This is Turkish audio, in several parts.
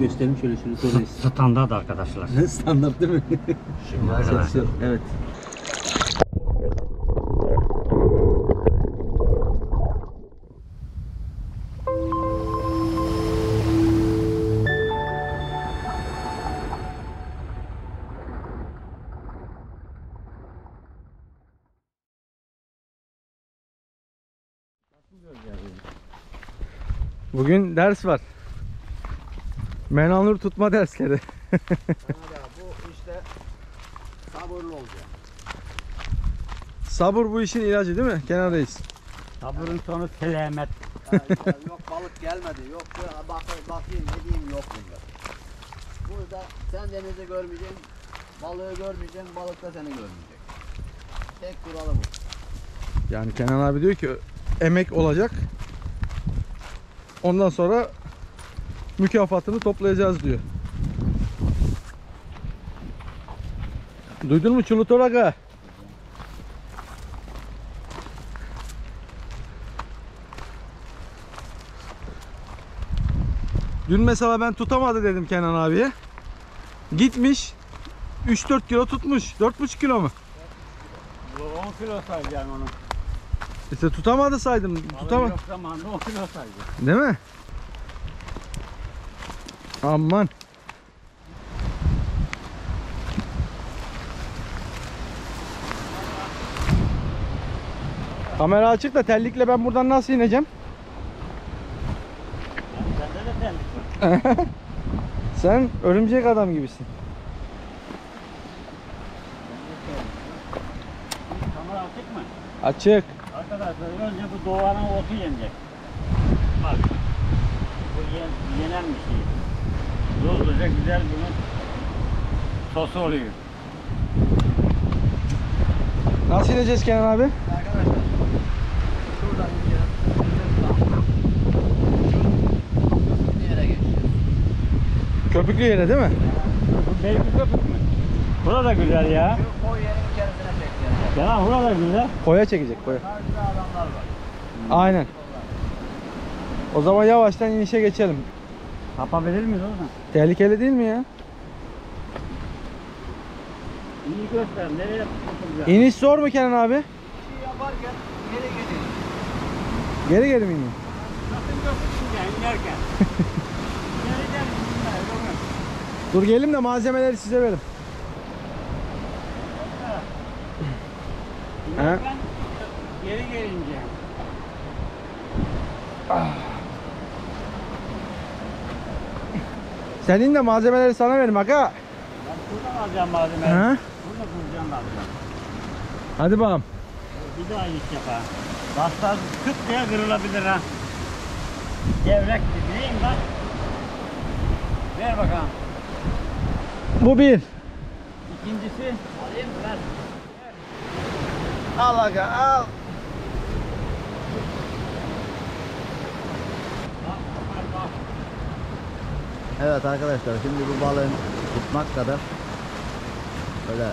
Gösterelim şöyle şöyle sorayız. Standart arkadaşlar. Standart değil mi? Şimdi arkadaşlar. Evet. Bugün ders var. Menanur tutma dersleri. bu işte sabırlı olacak. Sabır bu işin ilacı değil mi Kenan Reis? Sabrın sonu selamet. Yani yok balık gelmedi, yok şu bak, bakayım ne diyeyim yok bunda. Burada sen denizi görmeyeceksin, balığı görmeyeceksin, balık da seni görmeyecek. Tek kuralı bu. Yani Kenan abi diyor ki emek olacak. Ondan sonra mükafatını toplayacağız diyor. Duydun mu Çulutor Aga? Dün mesela ben tutamadı dedim Kenan abiye. Gitmiş 3-4 kilo tutmuş. 4,5 kilo mu? Bu 10 kilo sayacağım onu. İşte tutamadı saydım. Tutamadı. Yok zamanında 10 kilo sayacağım. Değil mi? Aman. Kamera açık da terlikle ben buradan nasıl ineceğim? Sende de terlik var. Sen örümcek adam gibisin. Kamera açık mı? Açık. Arkadaşlar önce bu doğanın otu yenecek. Bak. Bu yen, yenen bir şey. Hızlıca güzel bunun sosu oluyor. Nasıl ineceğiz Kenan abi? Arkadaşlar şuradan ineceğiz. Bir yere geçeceğiz. Köpüklü yere değil mi? Bu belki köpük mü? Bura da güzel ya. Şu koy yerin içerisine çekeceğiz. Ya bura da güzel. Koya çekecek koya. Karşıda adamlar var. Aynen. O zaman yavaştan inişe geçelim. Yapabilir miyiz oradan? Tehlikeli değil mi ya? İyi göster. Nereye tutulacak? İniş zor mu Kenan abi? Bir şey yaparken geri gidiyor. Geri geri mi iniyor? Sakın götürsün ya inerken. Dur gelim de malzemeleri size verim. He? İnerken geri gelince. Senin de malzemeleri sana verim aga. Ben buradan alacağım malzemeyi. He? Burada kuracağım alacağım. Hadi bakalım. Bir daha iş yapar. Bastar kıt diye kırılabilir ha. Gevrek gibi. Neyim lan? Ver bakalım. Bu bir. İkincisi. Alayım mı ver. Al aga al. Bak, bak, bak. Evet arkadaşlar şimdi bu balığın tutmak kadar böyle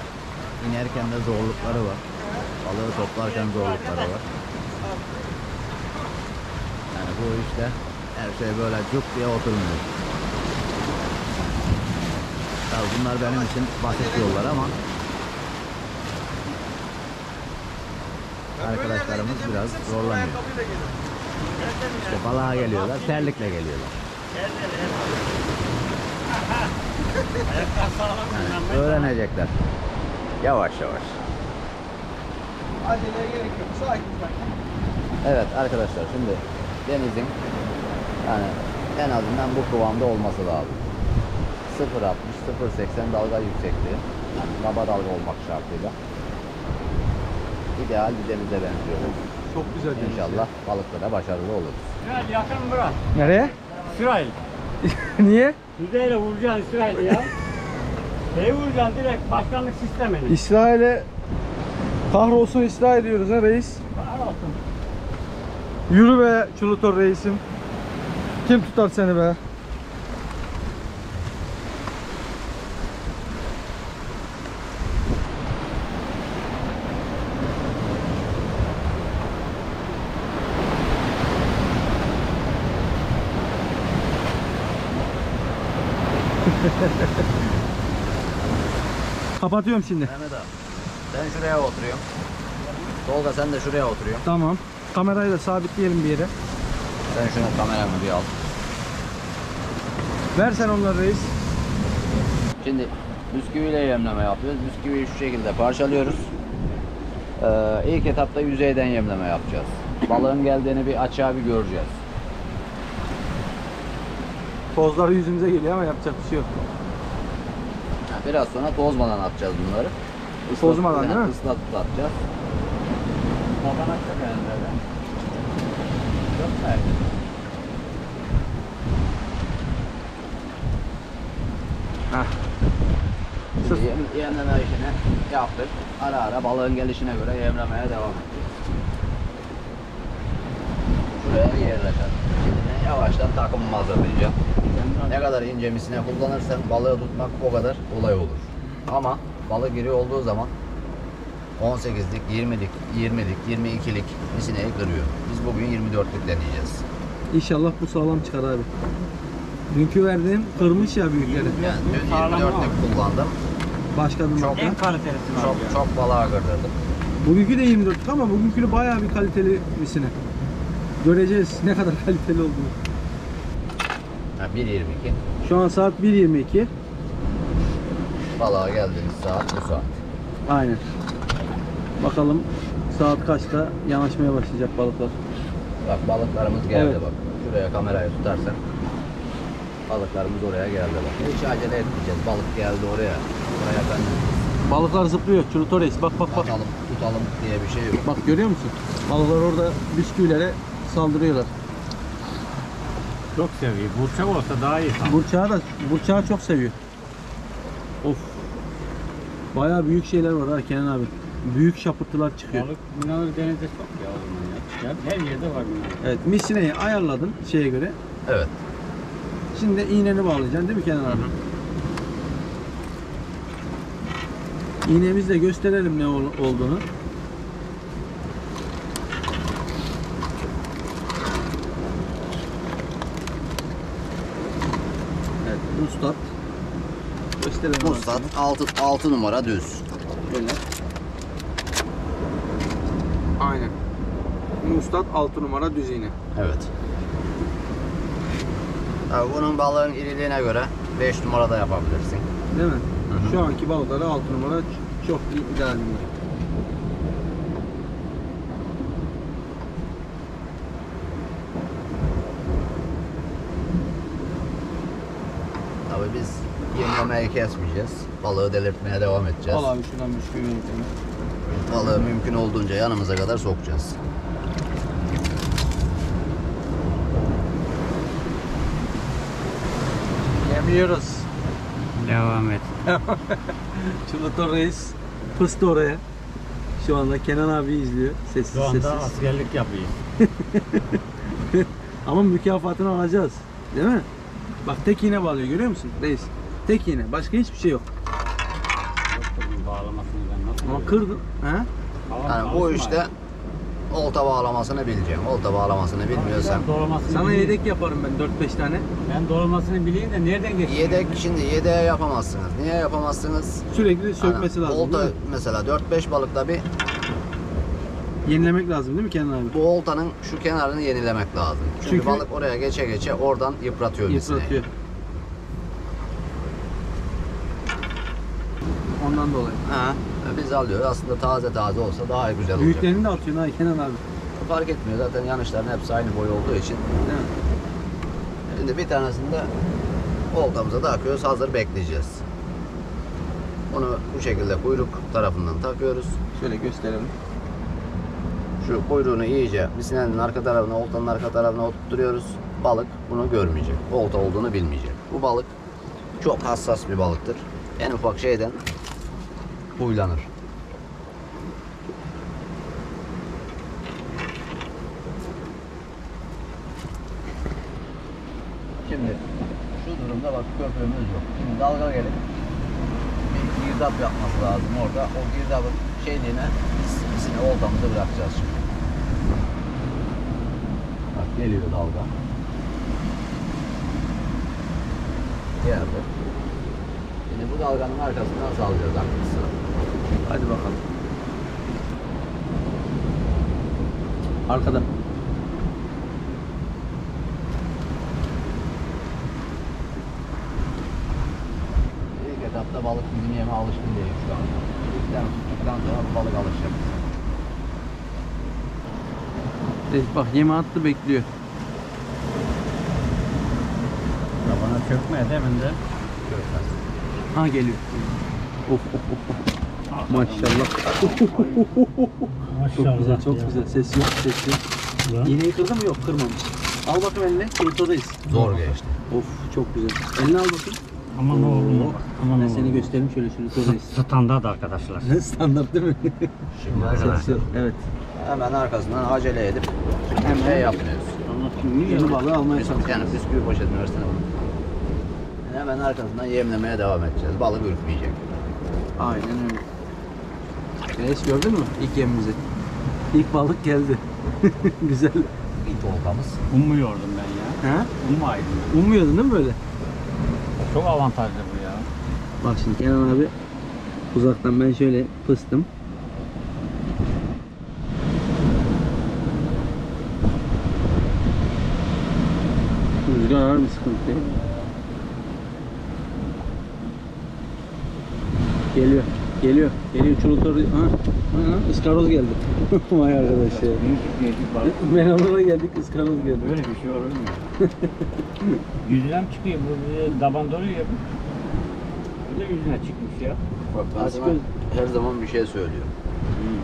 inerken de zorlukları var. Balığı toplarken zorlukları var. Yani bu işte her şey böyle cuk diye oturmuyor. Tabii bunlar benim için basit yollar ama arkadaşlarımız biraz zorlanıyor. İşte balığa geliyorlar, terlikle geliyorlar. Öğrenecekler. Yavaş yavaş. Aceleye gerek yok. Sakin sakin. Evet arkadaşlar şimdi denizin yani en azından bu kıvamda olması lazım. 0.60 0.80 dalga yüksekliği. Yani kaba dalga olmak şartıyla. İdeal bir denize benziyor. Çok güzel deniz İnşallah balıkta da başarılı oluruz. İsrail yakın bura. Nereye? İsrail. Niye? Füzeyle vuracaksın İsrail ya. Şey vuracaksın direkt başkanlık sistemini. İsrail'e kahrolsun İsrail diyoruz ha reis. Var olsun. Yürü be Çulutor reisim. Kim tutar seni be? Kapatıyorum şimdi. Mehmet abi. Ben şuraya oturuyorum. Tolga sen de şuraya oturuyorsun. Tamam. Kamerayı da sabitleyelim bir yere. Sen şunu kameramı bir al. Ver sen onları reis. Şimdi bisküviyle yemleme yapıyoruz. Bisküviyi şu şekilde parçalıyoruz. Ee, ilk etapta yüzeyden yemleme yapacağız. Balığın geldiğini bir açığa bir göreceğiz. Tozlar yüzümüze geliyor ama yapacak bir şey yok. Biraz sonra tozmadan atacağız bunları. Tozmadan Islatıp- değil mi? Islatıp atacağız. Babana çok elinde Çok belki. Heh. Şimdi yem, yemleme işini yaptık. Ara ara balığın gelişine göre yemlemeye devam edeceğiz. Şuraya yerleşelim. Şimdi yavaştan takımımı hazırlayacağım. Ne kadar ince misine kullanırsan balığı tutmak o kadar kolay olur. Ama balık iri olduğu zaman 18'lik, 20'lik, 20'lik, 22'lik misineyi kırıyor. Biz bugün 24'lük deneyeceğiz. İnşallah bu sağlam çıkar abi. Dünkü verdiğim kırmış ya büyükleri. Yani dün Sağlam 24'lük ama. kullandım. Başka bir Çok- En kalitelisi var. Çok çok balığa kırdırdım. Bugünkü de 24 ama bugünkü bayağı bir kaliteli misine. Göreceğiz ne kadar kaliteli olduğunu. Ha, 1.22. Şu an saat 1.22. Balığa geldiğimiz saat bu saat. Aynen. Bakalım saat kaçta yanaşmaya başlayacak balıklar. Bak balıklarımız geldi Evet. bak. Şuraya kamerayı tutarsan. Balıklarımız oraya geldi bak. Hiç acele etmeyeceğiz. Balık geldi oraya. Oraya ben Balıklar zıplıyor. Çurutores bak bak bak. atalım, tutalım diye bir şey yok. Bak görüyor musun? Balıklar orada bisküvilere saldırıyorlar. Çok seviyor. Burçak olsa daha iyi. sanırım. Burçağı da burçağı çok seviyor. Of. Bayağı büyük şeyler var ha Kenan abi. Büyük şapırtılar çıkıyor. Balık minalı denizde çok ya. Her yerde var minalı. Evet misineyi ayarladın şeye göre. Evet. Şimdi iğneni bağlayacaksın değil mi Kenan abi? İğnemizle gösterelim ne ol- olduğunu. Evet, Mustat. Mustat 6, 6 numara düz. Böyle. Aynen. Mustat 6 numara düz iğne. Evet. Tabii bunun balığın iriliğine göre 5 numara da yapabilirsin. Değil mi? Hı hı. Şu anki balıklara 6 numara çok iyi ideal bunlar. Tabii biz yemlemeyi kesmeyeceğiz. Balığı delirtmeye devam edeceğiz. Al abi şuradan bir şey. Balığı mümkün olduğunca yanımıza kadar sokacağız. Yemiyoruz. Devam et. Çılıtor Reis fıstı oraya. Şu anda Kenan abi izliyor. Sessiz Şu anda sessiz. askerlik yapıyor. Ama mükafatını alacağız. Değil mi? Bak tek iğne bağlıyor görüyor musun? Reis. Tek iğne. Başka hiçbir şey yok. Bağlamasını ben nasıl Ama kırdın. He? Yani bu işte olta bağlamasını bileceğim. Olta bağlamasını bilmiyorsan Sana bileyim. yedek yaparım ben 4-5 tane. Ben dolamasını bileyim de nereden geçiyor? yedek şimdi yedeğe yapamazsınız. Niye yapamazsınız? Sürekli sökmesi Yani lazım. Olta değil mi? mesela 4-5 balıkta bir Yenilemek lazım değil mi Kenan abi? bu oltanın şu kenarını yenilemek lazım. Çünkü, Çünkü- balık oraya geçe geçe oradan yıpratıyor misineyi. Yıpratıyor. Ondan dolayı. Ha, biz alıyoruz. Aslında taze taze olsa daha güzel olacak. Büyüklerini de atıyorsun ha Kenan abi. Fark etmiyor zaten yanışların hepsi aynı boy olduğu için. Mi? Şimdi bir tanesini de oltamıza takıyoruz. Hazır bekleyeceğiz. Bunu bu şekilde kuyruk tarafından takıyoruz. Şöyle gösterelim. Şu kuyruğunu iyice misinenin arka tarafına, oltanın arka tarafına oturtuyoruz. Balık bunu görmeyecek. Olta olduğunu bilmeyecek. Bu balık çok hassas bir balıktır. En ufak şeyden huylanır. Şimdi şu durumda bak köprümüz yok. Şimdi dalga gelip bir girdap yapması lazım orada. O girdabın şeyliğine biz misine oltamızı bırakacağız şimdi. Bak geliyor dalga. geldi. Şimdi bu dalganın arkasından salacağız aklısı. Hadi bakalım. Arkada. İlk etapta balık bizim yeme alışkın değil şu anda. İlkten tuttuktan sonra balık alışacak. Evet, bak yeme attı bekliyor. Bana çökmeye demin de. Görmez. Ha geliyor. Of of of. of. Maşallah. Çok güzel, çok güzel. Ses yok, ses yok. İğneyi kırdı mı? Yok, kırmamış. Al bakayım eline, keyifdodayız. Zor geçti. Of, çok güzel. Eline al bakayım. Aman ne olur. Oo. Aman Ben ne seni göstereyim şöyle şöyle Standart arkadaşlar. Standart değil mi? Şimdi arkadaşlar Ses yok. Evet. hemen arkasından acele edip hemen şey yapmıyoruz. Yeni balığı almaya çalışıyoruz. yani bisküvi poşetini versene bana. Hemen arkasından yemlemeye devam edeceğiz. Balık ürkmeyecek. Aynen öyle. Reis gördün mü ilk yemimizi? İlk balık geldi. güzel. İlk oltamız. Ummuyordum ben ya. Ha? Ummaydım. Ummuyordun değil mi böyle? Çok avantajlı bu ya. Bak şimdi Kenan abi uzaktan ben şöyle pıstım. Rüzgar var mı sıkıntı değil. Geliyor. Geliyor. Geliyor çulukları. Ha. Ha. ıskaroz geldi. Vay arkadaş ya. Menalına geldik ıskaroz geldi. Böyle bir şey olur mu? yüzüne mi çıkıyor? Bu bir daban doluyor ya. Bu da yüzüne çıkmış ya. Bak ben sana her zaman bir şey söylüyorum.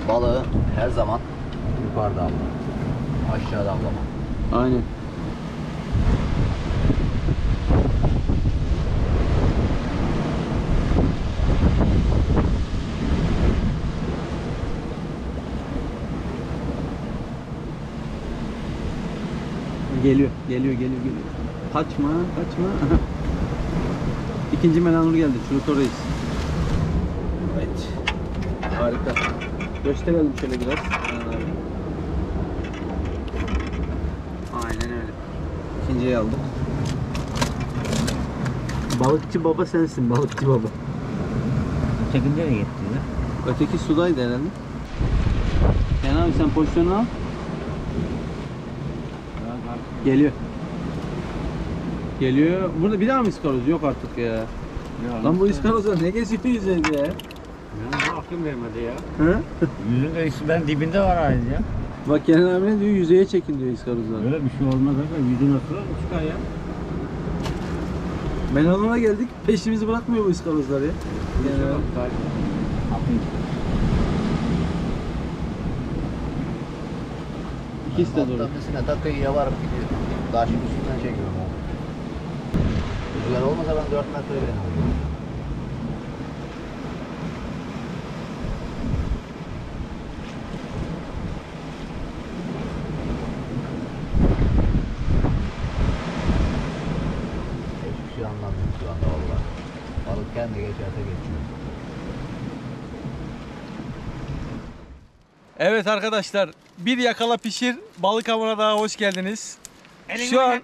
Balığı her zaman yukarıda avla. Aşağıda avlama. Aynen. Geliyor, geliyor, geliyor, geliyor. Kaçma, kaçma. İkinci menanur geldi. Çuluk oradayız. Evet. Harika. Gösterelim şöyle biraz. Aynen öyle. İkinciyi aldık. Balıkçı baba sensin, balıkçı baba. Ötekinde de gitti ya. Öteki sudaydı herhalde. Kenan abi sen pozisyonu al. Geliyor. Geliyor. Burada bir daha mı iskaroz? Yok artık ya. Ya, Lan bu iskarozlar ne geziyor yüzeyde ya? Ya bu aklım vermedi ya. Hı? Yüzünde ben dibinde var aynı ya. Bak Kenan abi ne diyor? Yüzeye çekin diyor iskarozlar. Böyle bir şey olmaz aga. Yüzü nasıl çıkar ya? Menalona geldik. Peşimizi bırakmıyor bu iskarozlar ya. Abi. Aklım İkisi de doğru. Atlamasına takıyı varıp gidiyor. Taşın üstünden çekiyorum onu. Rüzgar olmasa ben 4 metre bile alıyorum. Hiçbir şey anlamıyorum şu anda valla. Balık kendi geçerse geçiyor. Evet arkadaşlar bir yakala pişir balık avına daha hoş geldiniz. Elini Şu an oynat.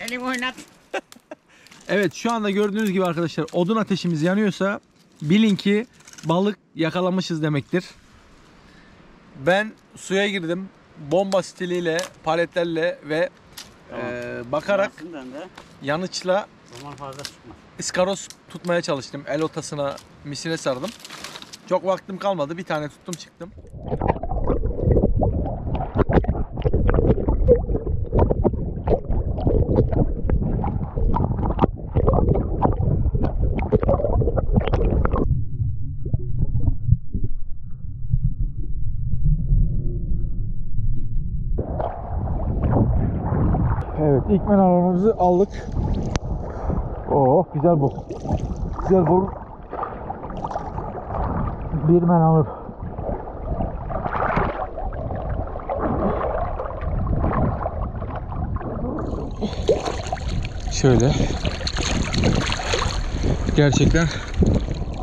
Elini oynat. Evet şu anda gördüğünüz gibi arkadaşlar odun ateşimiz yanıyorsa bilin ki balık yakalamışız demektir. Ben suya girdim. Bomba stiliyle, paletlerle ve Tamam. eee, bakarak yanıçla zaman fazla çıkmaz. iskaros tutmaya çalıştım. El otasına, misine sardım. Çok vaktim kalmadı. Bir tane tuttum çıktım. Evet ilk menalımızı aldık. Oh güzel bu. Güzel bu. Bir men alır. Şöyle. Gerçekten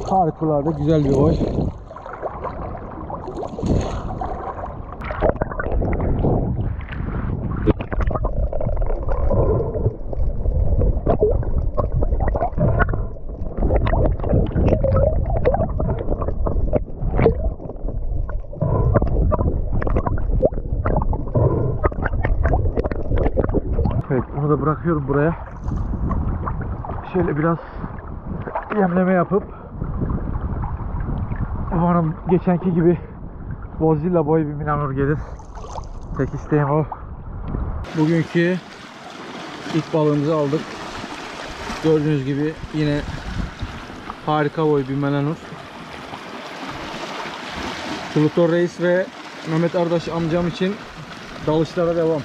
harikulade güzel bir oy. Bırakıyorum buraya. Şöyle biraz yemleme yapıp umarım geçenki gibi Godzilla boyu bir Minanur gelir. Tek isteğim o. Bugünkü ilk balığımızı aldık. Gördüğünüz gibi yine harika boy bir melanur. Pluto Reis ve Mehmet Ardaş amcam için dalışlara devam.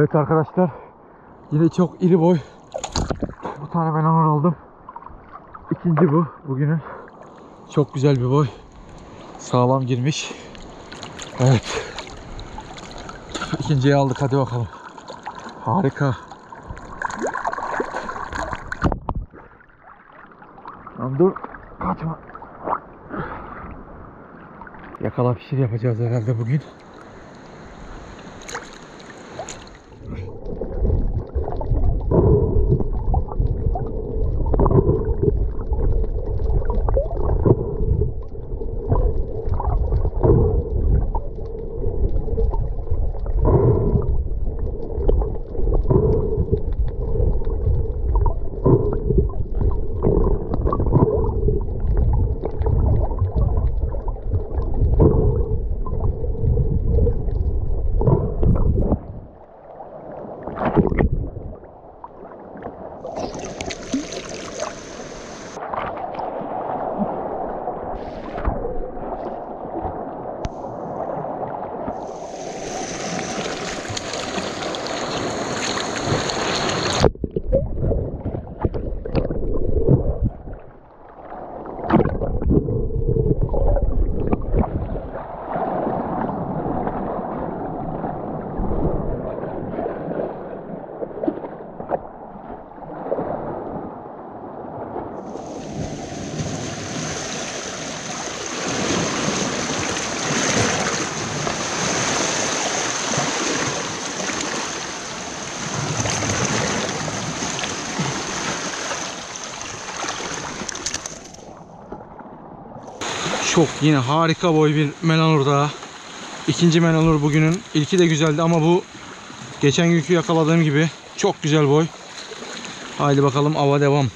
Evet arkadaşlar. Yine çok iri boy. Bu tane ben onur aldım. İkinci bu bugünün. Çok güzel bir boy. Sağlam girmiş. Evet. İkinciyi aldık hadi bakalım. Harika. Lan dur. Kaçma. Yakala pişir yapacağız herhalde bugün. Çok yine harika boy bir melanur daha. İkinci melanur bugünün. İlki de güzeldi ama bu geçen günkü yakaladığım gibi çok güzel boy. Haydi bakalım ava devam.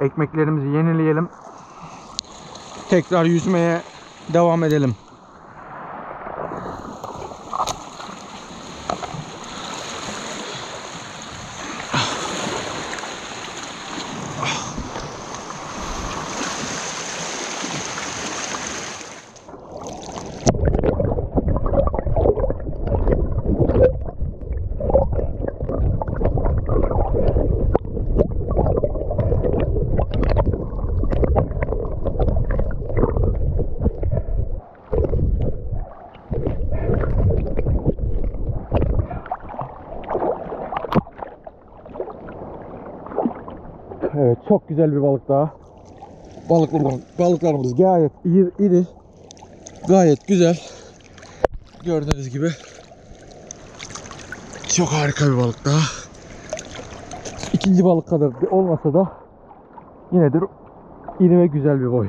Ekmeklerimizi yenileyelim. Tekrar yüzmeye devam edelim. Evet çok güzel bir balık daha. Balıklarımız, balıklarımız gayet iri, iri. Gayet güzel. Gördüğünüz gibi. Çok harika bir balık daha. İkinci balık kadar olmasa da yinedir iri ve güzel bir boy.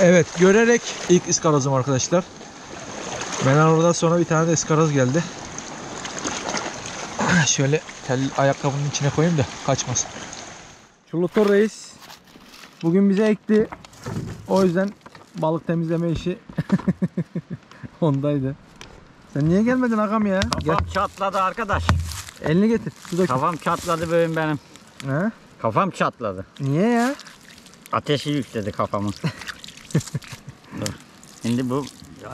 Evet görerek ilk ıskarozum arkadaşlar. Ben oradan sonra bir tane de ıskaroz geldi. Şöyle tel ayakkabının içine koyayım da kaçmasın. Çulutor Reis bugün bize ekti. O yüzden balık temizleme işi ondaydı. Sen niye gelmedin agam ya? Gel. Kafam çatladı arkadaş. Elini getir. Kafam çatladı benim benim. Ha? Kafam çatladı. Niye ya? Ateşi yükledi kafamın. Dur. Şimdi bu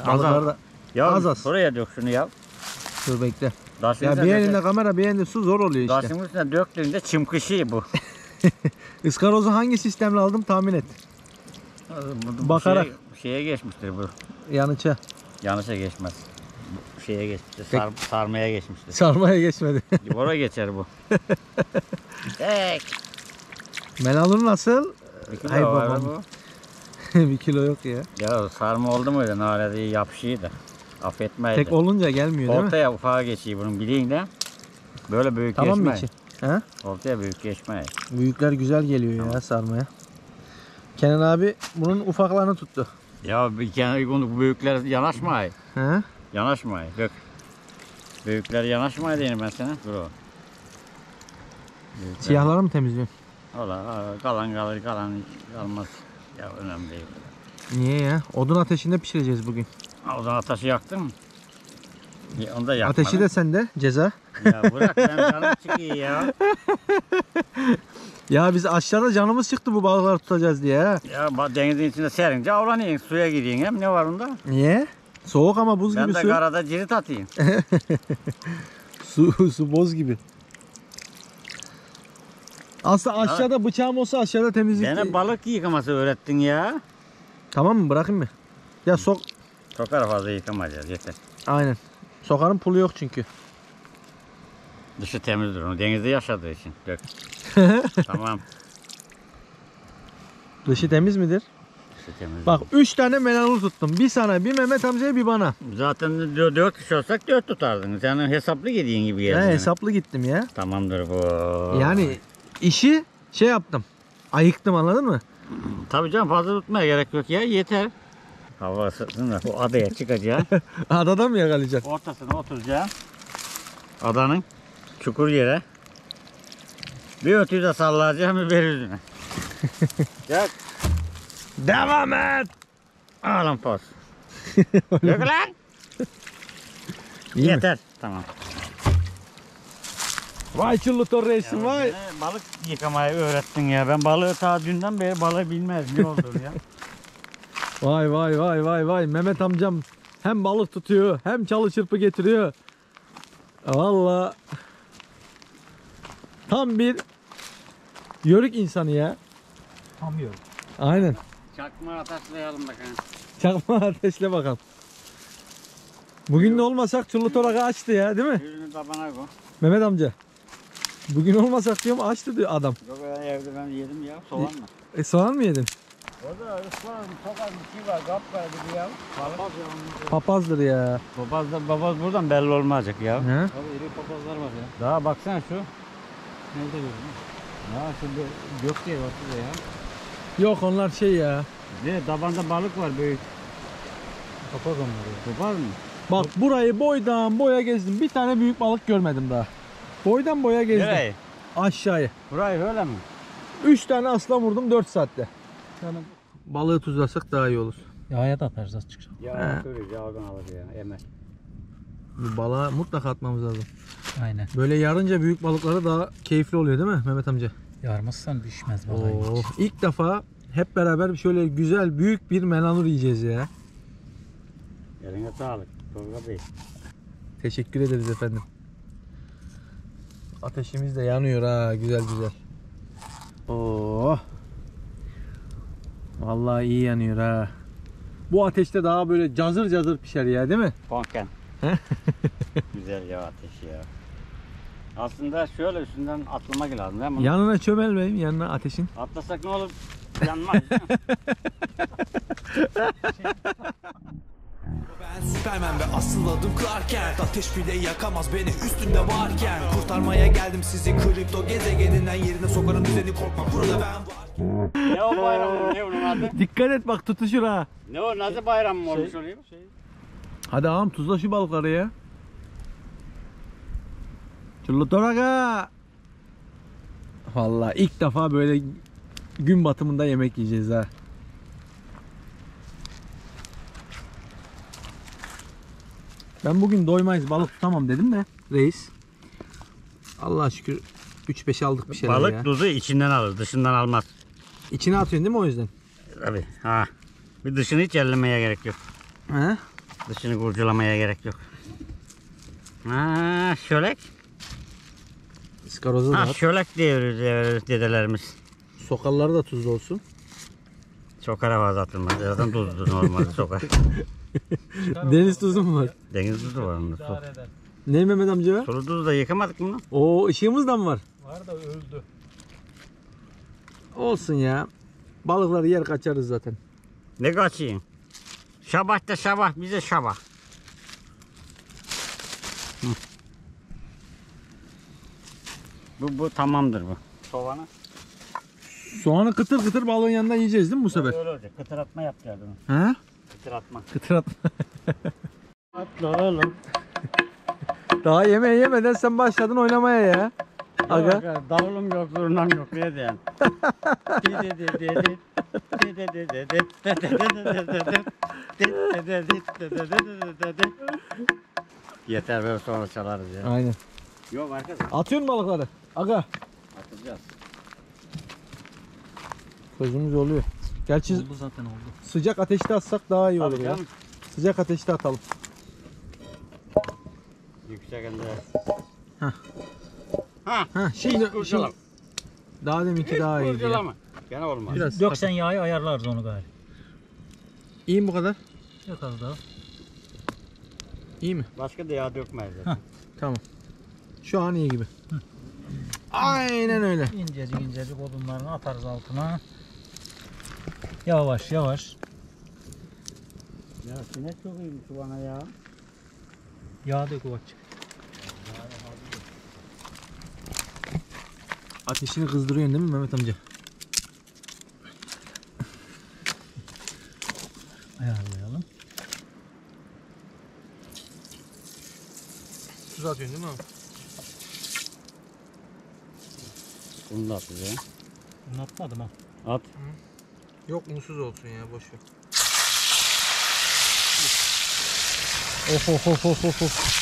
Balıklar da. ya az az. buraya dök şunu ya. Dur bekle. Daşın Ya bir elinde kamera bir elinde su zor oluyor işte. Daşın üstüne döktüğünde çımkışı bu. Iskarozu hangi sistemle aldım tahmin et. Bu- bu Bakarak. Şeye, şeye geçmiştir bu. Yanıça. Yanlışa geçmez. Bu şeye geçmiştir. Sar, sarmaya geçmiştir. Sarmaya geçmedi. Oraya geçer bu. Tek. Melanur nasıl? Var babam. bu. bir kilo yok ya. Ya sarma oldu muydu? Nare diye yapışıydı. Affetmeydi. Tek olunca gelmiyor değil mi? Ortaya ufağa geçiyor bunun bileyim de. Böyle büyük Tamam mı geçmeyin. içi? Ha? Ortaya büyük geçmeyin. Büyükler güzel geliyor ya sarmaya. Kenan abi bunun ufaklarını tuttu. Ya bir kere bu büyükler yanaşmayın. Ha? Yanaşmayın. Bak. Büyükler yanaşmayın diyeyim ben sana. Dur o. Büyükler. Siyahları mı temizliyorsun? Ola, kalan kalır kalan kalmaz. Ya önemli değil. Niye ya? Odun ateşinde pişireceğiz bugün. Ha, O zaman ateşi yaktın mı? Ya, onu da yakma. Ateşi de sende ceza. Ya bırak ben canım çıkıyor ya. Ya biz aşağıda canımız çıktı bu balıkları tutacağız diye ha. Ya ba- denizin içinde serince avlanıyorsun. Suya gidiyorsun hem ne var onda? Niye? Soğuk ama buz Ben gibi de su. karada cirit atayım. Su, su boz gibi. Aslında aşağıda bıçağım olsa aşağıda temizlik. Bana balık yıkaması öğrettin ya. Tamam mı bırakayım mı? Ya sok. Çok kadar fazla yıkamayacağız yeter. Aynen. Sokarın pulu yok çünkü. Dışı temizdir onu denizde yaşadığı için. Dök. tamam. Dışı temiz midir? Dışı temiz. Bak 3 tane melanur tuttum. Bir sana, bir Mehmet amcaya, bir bana. Zaten dö- dört kişi olsak dört tutardın. Senin hesaplı gidiğin gibi geldi. Ben hesaplı gittim ya. Tamamdır bu. Yani işi şey yaptım. Ayıktım anladın mı? Tabii canım fazla tutmaya gerek yok ya yeter. Hava ısıtsın da bu adaya çıkacağım. Adada mı yakalayacak? Ortasına oturacağım. Adanın çukur yere. Bir ötüyü de sallayacağım bir yüzüne. Gel. Devam et. Alın poz. Yok lan. Mi? Yeter. Tamam. Vay çullutor reisim Ya vay. bana balık yıkamayı öğrettin ya. Ben balığı ta dünden beri balığı bilmez ne olduğunu ya. Vay vay vay vay vay. Mehmet amcam hem balık tutuyor hem çalı çırpı getiriyor. Valla tam bir yörük insanı ya. Tam yiyorum. Aynen. Çakma ateşleyelim bakalım. Çakma ateşle bakalım. Bugün de olmasak çullu torağı açtı ya değil mi? Yüzünü tabana koy. Mehmet amca. Bugün olmasak diyorum açtı diyor adam. Yok ya evde ben yedim ya soğan mı? E soğan mı yedin? Orada ıspanak sokak bir şey var kapkara gibi ya. Balık. Papazdır ya. Babaz da babaz buradan belli olmayacak ya. He? Abi iri papazlar var ya. Daha baksana şu. Nerede gördün? Ya şurada gök diye ortada ya. Yok onlar şey ya. Ne tabanda balık var büyük. Papaz onları. Kopar mı? Bak burayı boydan boya gezdim. Bir tane büyük balık görmedim daha. Boydan boya gezdim. Nereye? Aşağıya. Burayı öyle mi? 3 tane aslan vurdum 4 saatte. Balığı tuzlasak daha iyi olur. Yağya da atarız az çıkacak. Ya sürüyor yağdan alır ya emel. Bu balığa mutlaka atmamız lazım. Aynen. Böyle yarınca büyük balıkları daha keyifli oluyor değil mi Mehmet amca? Yarmazsan düşmez vallahi Oo, hiç. ilk defa hep beraber şöyle güzel büyük bir menanur yiyeceğiz ya. Eline sağlık. Tolga Bey. Teşekkür ederiz efendim. Ateşimiz de yanıyor ha güzel güzel. Oo. Vallahi iyi yanıyor ha. Bu ateşte daha böyle cazır cazır pişer ya değil mi? Konken. Güzel ya ateş ya. Aslında şöyle üstünden atlamak lazım değil mi? Yanına çömelmeyeyim yanına ateşin. Atlasak ne olur? Yanmaz. Ben Süpermen ve asıl adım Clark Kent Ateş bile yakamaz beni üstümde varken Kurtarmaya geldim sizi kripto gezegeninden Yerine sokarım düzeni korkma burada ben varken Ne o bayram ne onun adı? Dikkat et bak tutuşur ha. Ne o nasıl bayram mı olmuş oluyor? Hadi ağam tuzla şu balıkları ya. Çullutoraga. Vallahi ilk defa böyle gün batımında yemek yiyeceğiz ha. Ben bugün doymayız balık tutamam dedim de reis. Allah şükür 3-5 aldık bir şeyler Balık ya. tuzu içinden alır, dışından almaz. İçine atıyorsun değil mi o yüzden? Tabii. Ha. Bir dışını hiç ellemeye gerek yok. He? Dışını kurcalamaya gerek yok. Ha, şölek. İskarozu da Ha, at. şölek diyoruz diyoruz dedelerimiz. Sokalları da tuzlu olsun. Sokara fazla atılmaz. Zaten tuzlu normalde sokar. Deniz tuzu mu var? Deniz tuzu var onda. Ne Mehmet amca? Sulu tuzu da yıkamadık mı? lan? O ışığımız da mı var? Var da öldü. Olsun ya. Balıkları yer kaçarız zaten. Ne kaçayım? Şabah da şabah bize şabah. Hı. Bu, bu tamamdır bu. Soğanı. Soğanı kıtır kıtır balığın yanında yiyeceğiz değil mi bu sefer? Öyle olacak. Kıtır atma yapacağız onu. He? Kıtır atma. Kıtır at. Atla oğlum. Daha yemeği yemeden sen başladın oynamaya ya. Aga. Yok, Davulum yok, zurnam yok. Ne diyen? Yeter böyle sonra çalarız ya. Aynen. Yok arkadaş Atıyorsun balıkları. Aga. atacağız. Sözümüz oluyor. Gerçi Oldu zaten oldu. sıcak ateşte atsak daha iyi olur Tabii ya. canım. Sıcak ateşte atalım. Yüksekinde. Hah. Ha. Ha şimdi, şimdi Kurcalama. daha deminki daha ya. Kurcalama. Gene olmaz. Biraz Yok sen yağı ayarlarız onu galiba. İyi mi bu kadar? Yok az daha. İyi mi? Başka da yağ dökmeyiz zaten. Tamam. Şu an iyi gibi. Aynen öyle. İncecik incecik odunlarını atarız altına. Yavaş yavaş. Ya sinek çok iyiymiş bana ya. Yağ dök ufakçık. Ateşini kızdırıyorsun değil mi Mehmet amca? Ayarlayalım. Tuz atıyorsun değil mi abi? Bunu da atacağım. Bunu atmadım ha. At. Yok unsuz olsun ya boş ver. Of of of of of of.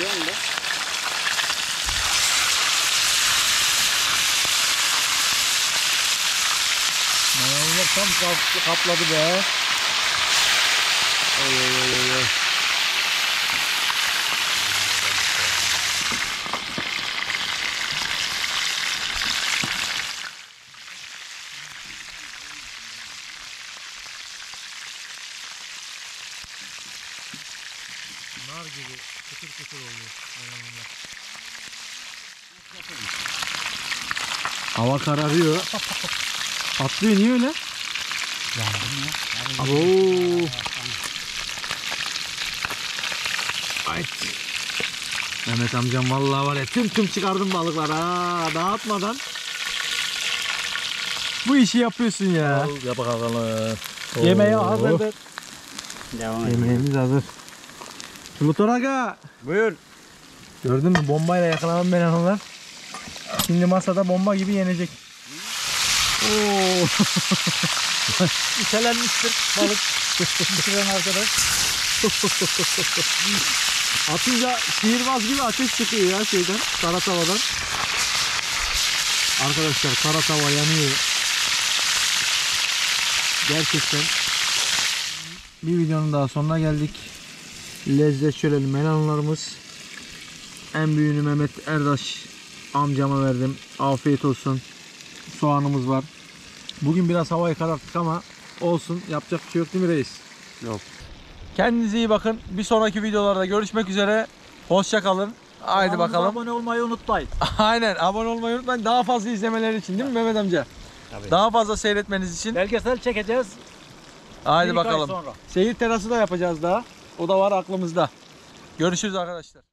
Da. Mayonezler tam kap- kapladı be. Oy oy oy oy, oy. Nar gibi kıtır kıtır oluyor. mayonezler. Hava kararıyor. Patlıyor niye öyle? Abo. Ay. Mehmet amcam vallahi var ya tüm tüm çıkardım balıklar ha dağıtmadan. Bu işi yapıyorsun ya. Yap bakalım. Yemeğe hazırdır. Devam. Yemeğimiz hazır. Pluton Aga. Buyur. Gördün mü bombayla yakalanan belanlar. Şimdi masada bomba gibi yenecek. Oo. İtelenmiştir balık. Bitiren arkadaş. Atınca sihirbaz gibi ateş çıkıyor ya şeyden, kara tavadan. Arkadaşlar kara tava yanıyor. Gerçekten bir videonun daha sonuna geldik. Lezzet şöleli melanlarımız. En büyüğünü Mehmet Erdaş amcama verdim. Afiyet olsun. Soğanımız var. Bugün biraz havayı kararttık ama olsun. Yapacak bir şey yok değil mi reis? Yok. Kendinize iyi bakın. Bir sonraki videolarda görüşmek üzere. Hoşça kalın. Haydi bakalım. Abone olmayı unutmayın. Aynen abone olmayı unutmayın. Daha fazla izlemeleri için değil mi Mehmet amca? Tabii. Daha fazla seyretmeniz için Belgesel çekeceğiz. haydi bakalım. sonra. Seyir terası da yapacağız daha. O da var aklımızda. Görüşürüz arkadaşlar.